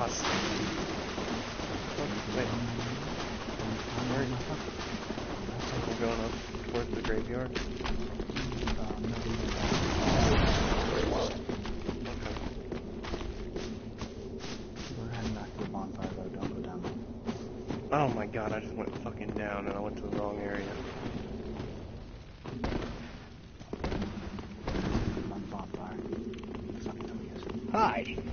Oh, wait, Where- we're going up towards the graveyard. Oh my god, I just went fucking down and I went to the wrong area. Hi.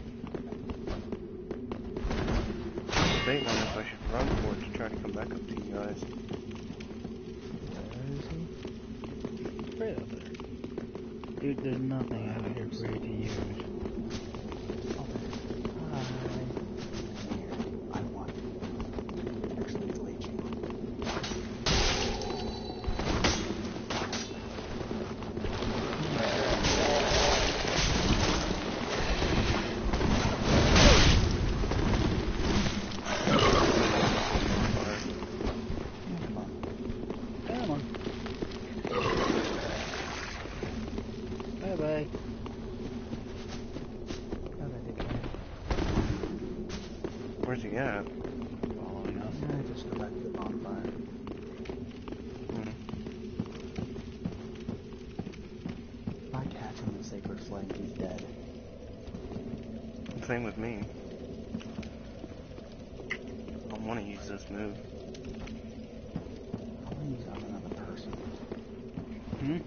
Run for it to try to come back up to you guys. Right up there. Dude, there's nothing out here for you to use. Oh, there. Hi. Here. I want you. Actually, delete you. Come on. Come on. Bye bye. Oh, that did care. Where's he at? Following us. Yeah, just go back to the bonfire. Hmm. If I catch him in Flame, he's dead. Same with me. I want to use this move. I want to use on another person. Hmm?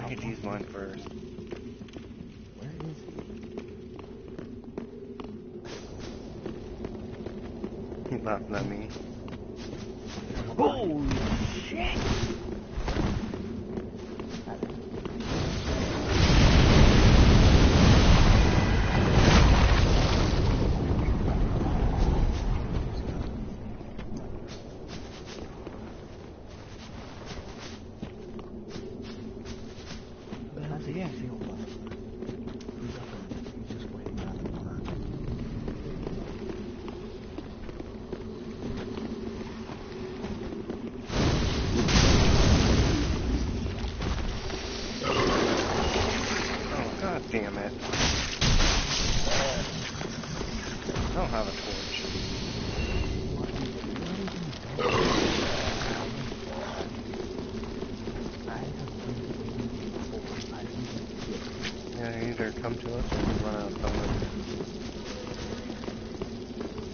I could use mine first. Where is he? He laughed at me. Holy shit! That's the field left. He's up and he's just waiting around the corner. Oh, god damn it. I don't have a torch. Yeah, you either come to us or we run out of time.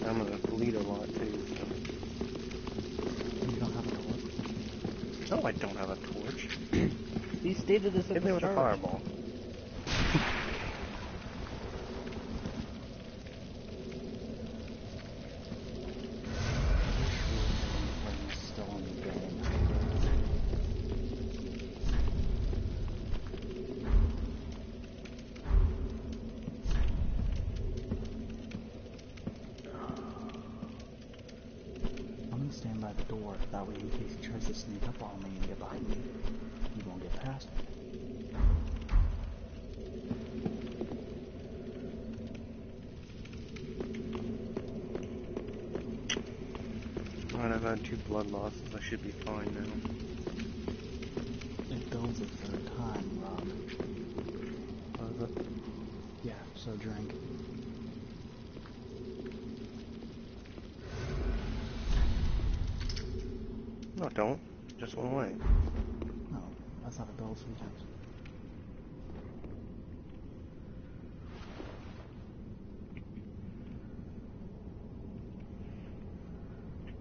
I'm gonna bleed a lot too. So. No, I don't have a torch. He stated this at Hit me the with a start. fireball. Still on the game. I'm gonna stand by the door. That way, in case he tries to sneak up on me and get behind me, he won't get past me. Alright, I've had two blood losses. I should be fine now. It builds a third time, Rob. Yeah, so drink. No, don't. Just one way. No, that's how it builds sometimes.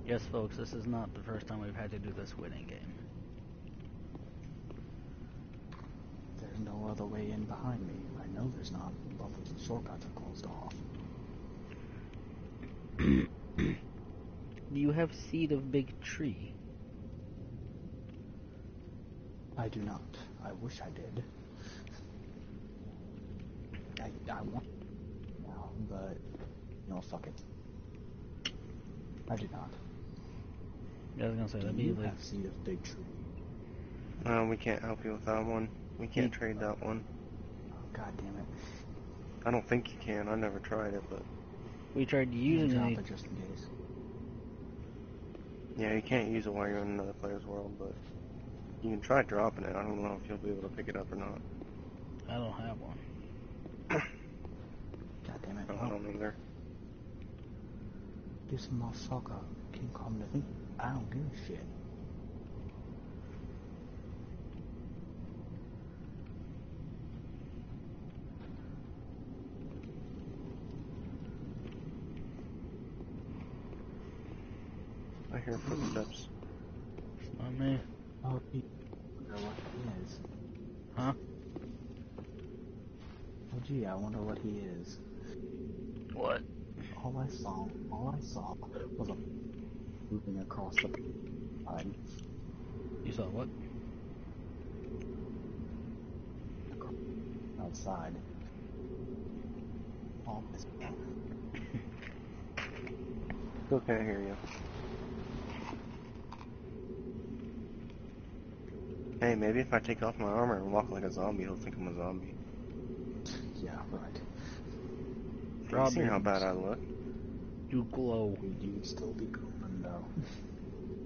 Yes, folks, this is not the first time we've had to do this winning game. There's no other way in behind me. I know there's not. Both of the shortcuts are closed off. Do you have seed of big tree? I do not. I wish I did. I, I want now, but no, fuck it. I do not. Yeah, I was gonna say Do that'd you like have seed of big tree? No, we can't help you with that one. We can't trade that one. Oh, God damn it. I don't think you can. I never tried it, but we tried using drop it. it just in case. yeah, you can't use it while you're in another player's world. But you can try dropping it. I don't know if you'll be able to pick it up or not. I don't have one. God damn it. I Well, don't either. this motherfucker can come to me. I don't give a shit. I hear footsteps. It's not me. Oh, he, wonder what he is. Huh? Oh gee, I wonder what he is. What? All I saw, all I saw was a moving across the line. You saw what? outside. All this Still can't hear you. Hey, maybe if I take off my armor and walk like a zombie, he'll think I'm a zombie. Yeah, right. You seen how bad I look? You glow. Would you still be golden though?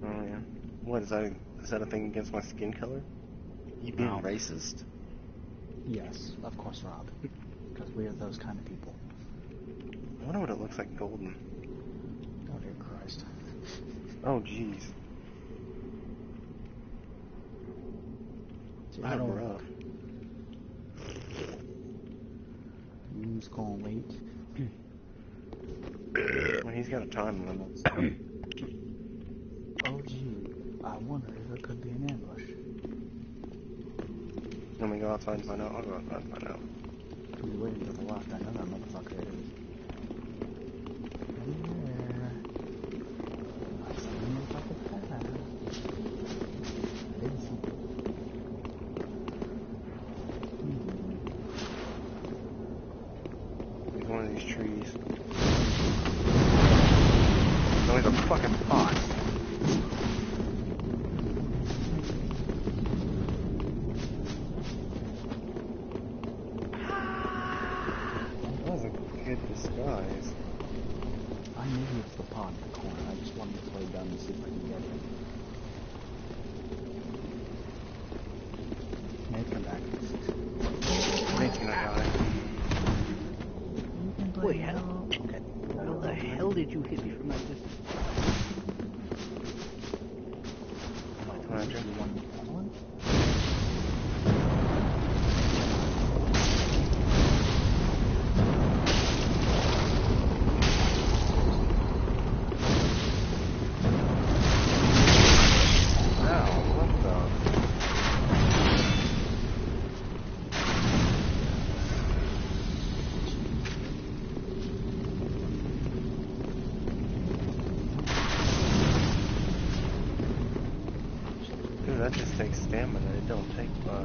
Oh yeah. What is that? Is that a thing against my skin color? You being No. racist? yes, of course, Rob. Because we are those kind of people. I wonder what it looks like golden. Oh dear Christ. Oh jeez. I don't- rough. Who's gonna wait? Well, he's got a time limit. Oh gee, I wonder if it could be an ambush. Let me go outside and find out. I'll go outside and find out. He's waiting to the left. I know that motherfucker is. Hey there. I saw you motherfucker pass. Didn't see you. Hmm. He's one of these trees. No, he's a fucking pot. That was a good disguise. I knew he was the pawn in the corner. I just wanted to play dumb to see if I can get him. Nate, come back. Nate's gonna die. You can play Wait, how- Okay. How the hell did you hit me from that distance? Roger. You want that one? Ow, what the? Dude, that just takes stamina. It don't take, uh...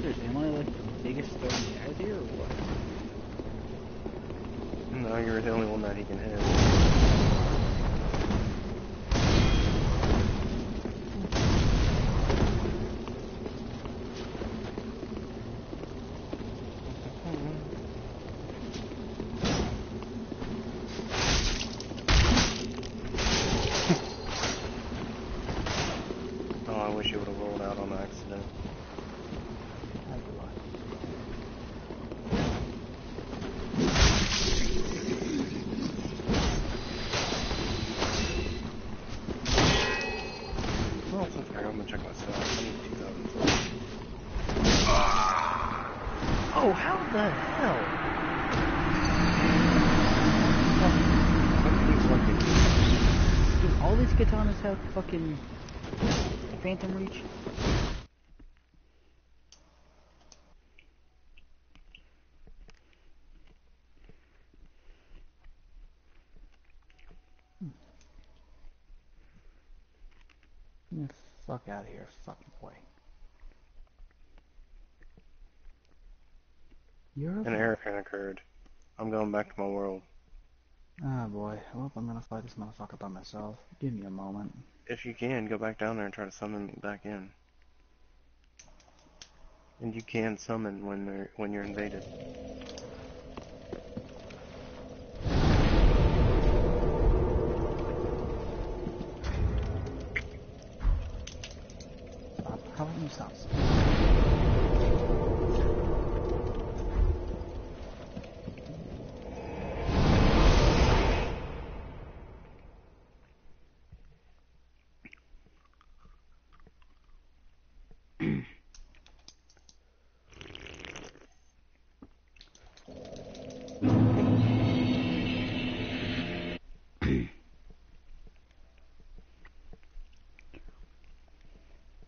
Seriously, am I like the biggest threat he has here or what? No, you're the only one that he can hit. Oh, I wish it would have rolled out on accident. That's a lot. Well, it's okay. I'm gonna check myself. I need 2000. Oh, how the hell? Do all these katanas have fucking phantom reach? Get the fuck out of here, fucking way. You're An error occurred. I'm going back to my world. Ah, oh boy. Well, I'm gonna fight this motherfucker by myself. Give me a moment. If you can, go back down there and try to summon me back in. And you can summon when they're when you're invaded. How about you stop?